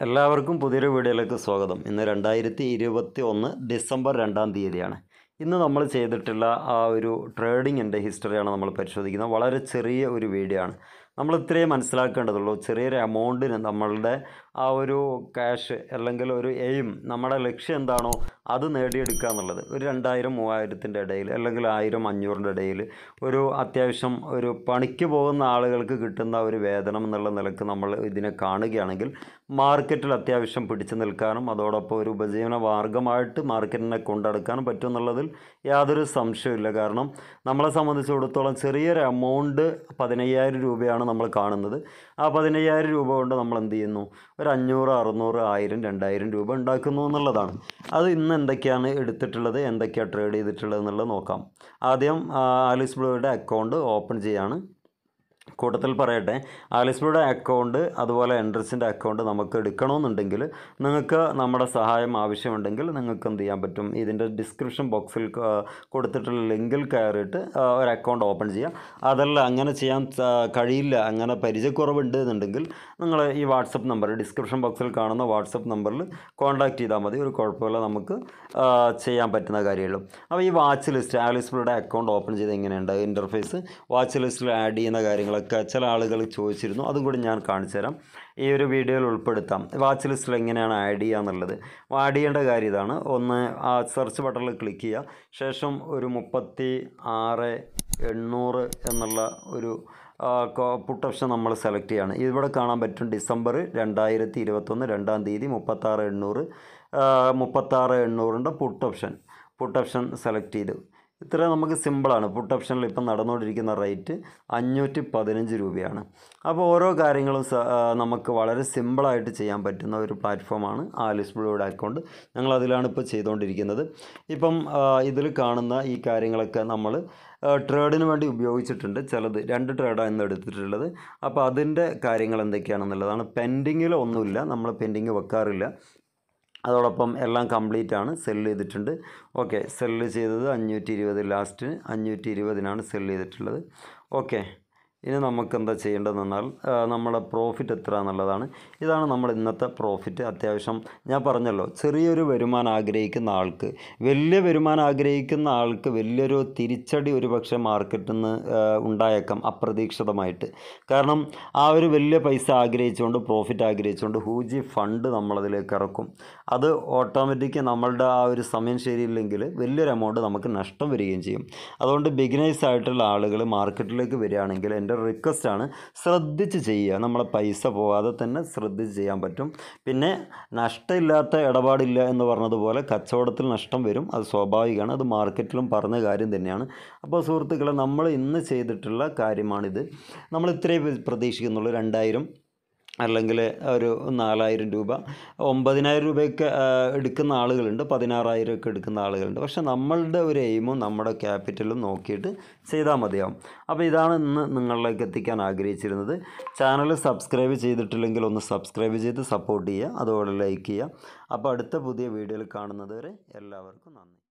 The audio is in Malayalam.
എല്ലാവർക്കും പുതിയൊരു വീഡിയോയിലേക്ക് സ്വാഗതം. ഇന്ന് രണ്ടായിരത്തി ഇരുപത്തി ഒന്ന് ഡിസംബർ രണ്ടാം തീയതിയാണ്. ഇന്ന് നമ്മൾ ചെയ്തിട്ടുള്ള ആ ഒരു ട്രേഡിങ്ങിന്റെ ഹിസ്റ്ററിയാണ് നമ്മൾ പരിശോധിക്കുന്നത്. വളരെ ചെറിയ ഒരു വീഡിയോ ആണ് നമ്മൾ ഇത്രയും മനസ്സിലാക്കേണ്ടതുള്ളൂ. ചെറിയൊരു എമൗണ്ടിന് നമ്മളുടെ ആ ഒരു ക്യാഷ് അല്ലെങ്കിൽ ഒരു എയിം നമ്മുടെ ലക്ഷ്യം എന്താണോ അത് നേടിയെടുക്കുക എന്നുള്ളത്. ഒരു രണ്ടായിരം മൂവായിരത്തിന്റെ ഇടയിൽ അല്ലെങ്കിൽ ആയിരം അഞ്ഞൂറിന്റെ ഇടയിൽ ഒരു അത്യാവശ്യം ഒരു പണിക്ക് പോകുന്ന ആളുകൾക്ക് കിട്ടുന്ന ഒരു വേതനം എന്നുള്ള നിലയ്ക്ക് നമ്മൾ ഇതിനെ കാണുകയാണെങ്കിൽ മാർക്കറ്റിൽ അത്യാവശ്യം പിടിച്ചു നിൽക്കാനും അതോടൊപ്പം ഒരു ഉപജീവന മാർഗമായിട്ട് മാർക്കറ്റിനെ കൊണ്ടെടുക്കാനും പറ്റും എന്നുള്ളതിൽ യാതൊരു സംശയമില്ല കാരണം നമ്മളെ സംബന്ധിച്ചിടത്തോളം ചെറിയൊരു എമൗണ്ട് പതിനയ്യായിരം രൂപയാണ് നമ്മൾ കാണുന്നത്. ആ പതിനയ്യായിരം രൂപ കൊണ്ട് നമ്മൾ എന്ത് ചെയ്യുന്നു? ഒരു അഞ്ഞൂറ് അറുന്നൂറ് ആയിരം രണ്ടായിരം രൂപ ഉണ്ടാക്കുന്നു എന്നുള്ളതാണ്. അത് ഇന്ന് എന്തൊക്കെയാണ് എടുത്തിട്ടുള്ളത് എന്തൊക്കെയാണ് ട്രേഡ് ചെയ്തിട്ടുള്ളത് എന്നുള്ളത് നോക്കാം. ആദ്യം ആലിസ് ബ്ലൂയുടെ അക്കൗണ്ട് ഓപ്പൺ ചെയ്യാണ്. കൂട്ടത്തിൽ പറയട്ടെ ആലിസ്ബിയുടെ അക്കൗണ്ട് അതുപോലെ എൻട്രൻസിന്റെ അക്കൗണ്ട് നമുക്ക് എടുക്കണമെന്നുണ്ടെങ്കിൽ നിങ്ങൾക്ക് നമ്മുടെ സഹായം ആവശ്യമുണ്ടെങ്കിൽ നിങ്ങൾക്ക് എന്ത് ചെയ്യാൻ പറ്റും? ഇതിന്റെ ഡിസ്ക്രിപ്ഷൻ ബോക്സിൽ കൊടുത്തിട്ടുള്ള ലിങ്കിൽ കയറിയിട്ട് ഒരു അക്കൗണ്ട് ഓപ്പൺ ചെയ്യാം. അതല്ല അങ്ങനെ ചെയ്യാൻ കഴിയില്ല അങ്ങനെ പരിചയക്കുറവുണ്ട് എന്നുണ്ടെങ്കിൽ നിങ്ങൾ ഈ വാട്സപ്പ് നമ്പർ ഡിസ്ക്രിപ്ഷൻ ബോക്സിൽ കാണുന്ന വാട്സപ്പ് നമ്പറിൽ കോൺടാക്റ്റ് ചെയ്താൽ മതി. ഒരു കുഴപ്പമില്ല നമുക്ക് ചെയ്യാൻ പറ്റുന്ന കാര്യമുള്ളൂ. അപ്പോൾ ഈ വാച്ച് ലിസ്റ്റ് ആലിസ്ബിയുടെ അക്കൗണ്ട് ഓപ്പൺ ചെയ്ത് എങ്ങനെയുണ്ട്? ഇന്റർഫേസ് വാച്ച് ലിസ്റ്റിൽ ആഡ് ചെയ്യുന്ന കാര്യങ്ങളൊക്കെ ചില ആളുകൾ ചോദിച്ചിരുന്നു. അതും കൂടി ഞാൻ കാണിച്ചു തരാം. ഈ ഒരു വീഡിയോയിൽ ഉൾപ്പെടുത്താം. വാച്ച് ലിസ്റ്റിൽ എങ്ങനെയാണ് ആഡ് ചെയ്യുക എന്നുള്ളത്. ആഡ് ചെയ്യേണ്ട കാര്യം ഇതാണ്. ഒന്ന് ആ സെർച്ച് ബട്ടണിൽ ക്ലിക്ക് ചെയ്യുക. ശേഷം ഒരു മുപ്പത്തി ആറ് എണ്ണൂറ് എന്നുള്ള ഒരു പുട്ട് ഓപ്ഷൻ നമ്മൾ സെലക്ട് ചെയ്യാണ് ഇവിടെ കാണാൻ പറ്റും ഡിസംബർ രണ്ടായിരത്തി ഇരുപത്തൊന്ന് രണ്ടാം തീയതി മുപ്പത്താറ് എണ്ണൂറ് മുപ്പത്താറ് എണ്ണൂറിന്റെ put option. Put option select ചെയ്തു. ഇത്ര നമുക്ക് സിമ്പിളാണ്. പുട്ട് ഓപ്ഷനിൽ ഇപ്പം നടന്നുകൊണ്ടിരിക്കുന്ന റേറ്റ് അഞ്ഞൂറ്റി പതിനഞ്ച് രൂപയാണ്. അപ്പോൾ ഓരോ കാര്യങ്ങളും നമുക്ക് വളരെ സിമ്പിളായിട്ട് ചെയ്യാൻ പറ്റുന്ന ഒരു പ്ലാറ്റ്ഫോമാണ് ആലിസ് ബ്ലൂയുടെ അക്കൗണ്ട്. ഞങ്ങൾ അതിലാണ് ഇപ്പോൾ ചെയ്തുകൊണ്ടിരിക്കുന്നത്. ഇപ്പം ഇതിൽ കാണുന്ന ഈ കാര്യങ്ങളൊക്കെ നമ്മൾ ട്രേഡിന് വേണ്ടി ഉപയോഗിച്ചിട്ടുണ്ട്. ചിലത് രണ്ട് ട്രേഡാണ് ഇന്ന് എടുത്തിട്ടുള്ളത്. അപ്പോൾ അതിന്റെ കാര്യങ്ങൾ എന്തൊക്കെയാണെന്നുള്ളതാണ്. പെൻഡിങ്ങിൽ ഒന്നുമില്ല. നമ്മൾ പെൻഡിങ് വെക്കാറില്ല. അതോടൊപ്പം എല്ലാം കംപ്ലീറ്റ് ആണ് സെല്ല് ചെയ്തിട്ടുണ്ട്. ഓക്കെ സെല്ല് ചെയ്തത് അഞ്ഞൂറ്റി ഇരുപത് ലാസ്റ്റ് അഞ്ഞൂറ്റി ഇരുപതിനാണ് സെല്ല് ചെയ്തിട്ടുള്ളത്. ഓക്കെ ഇനി നമുക്ക് എന്താ ചെയ്യേണ്ടതെന്നാൽ നമ്മുടെ പ്രോഫിറ്റ് എത്ര എന്നുള്ളതാണ്. ഇതാണ് നമ്മൾ ഇന്നത്തെ പ്രോഫിറ്റ് അത്യാവശ്യം ഞാൻ പറഞ്ഞല്ലോ ചെറിയൊരു വരുമാനം ആഗ്രഹിക്കുന്ന ആൾക്ക് വലിയ വരുമാനം ആഗ്രഹിക്കുന്ന ആൾക്ക് വലിയൊരു തിരിച്ചടി ഒരു പക്ഷേ മാർക്കറ്റിൽ നിന്ന് ഉണ്ടായേക്കാം അപ്രതീക്ഷിതമായിട്ട്. കാരണം ആ ഒരു വലിയ പൈസ ആഗ്രഹിച്ചുകൊണ്ട് പ്രോഫിറ്റ് ആഗ്രഹിച്ചുകൊണ്ട് ഹൂജി ഫണ്ട് നമ്മളതിലേക്ക് ഇറക്കും. അത് ഓട്ടോമാറ്റിക് നമ്മളുടെ ആ ഒരു സമയം ശരിയില്ലെങ്കിൽ വലിയൊരു എമൗണ്ട് നമുക്ക് നഷ്ടം വരികയും ചെയ്യും. അതുകൊണ്ട് ബിഗിനേഴ്സ് ആയിട്ടുള്ള ആളുകൾ മാർക്കറ്റിലേക്ക് വരികയാണെങ്കിൽ എന്റെ റിക്വസ്റ്റാണ് ശ്രദ്ധിച്ച് ചെയ്യുക. നമ്മളെ പൈസ പോവാതെ തന്നെ ശ്രദ്ധിച്ച് ചെയ്യാൻ പറ്റും. പിന്നെ നഷ്ടമില്ലാത്ത ഇടപാടില്ല എന്ന് പറഞ്ഞതുപോലെ കച്ചവടത്തിൽ നഷ്ടം വരും. അത് സ്വാഭാവികമാണ്. അത് മാർക്കറ്റിലും പറഞ്ഞ കാര്യം തന്നെയാണ്. അപ്പോൾ സുഹൃത്തുക്കളെ നമ്മൾ ഇന്ന് ചെയ്തിട്ടുള്ള കാര്യമാണിത്. നമ്മൾ ഇത്രയും പ്രതീക്ഷിക്കുന്നുള്ളൂ. രണ്ടായിരം അല്ലെങ്കിൽ ഒരു നാലായിരം രൂപ ഒമ്പതിനായിരം രൂപയൊക്കെ എടുക്കുന്ന ആളുകളുണ്ട് പതിനാറായിരം ഒക്കെ എടുക്കുന്ന ആളുകളുണ്ട്. പക്ഷേ നമ്മളുടെ ഒരു എയിമും നമ്മുടെ ക്യാപിറ്റലും നോക്കിയിട്ട് ചെയ്താൽ മതിയാവും. അപ്പോൾ ഇതാണ് ഇന്ന് നിങ്ങളിലേക്ക് എത്തിക്കാൻ ആഗ്രഹിച്ചിരുന്നത്. ചാനൽ സബ്സ്ക്രൈബ് ചെയ്തിട്ടില്ലെങ്കിൽ ഒന്ന് സബ്സ്ക്രൈബ് ചെയ്ത് സപ്പോർട്ട് ചെയ്യുക അതുപോലെ ലൈക്ക് ചെയ്യുക. അപ്പോൾ അടുത്ത പുതിയ വീഡിയോയിൽ കാണുന്നത് വരെ എല്ലാവർക്കും നന്ദി.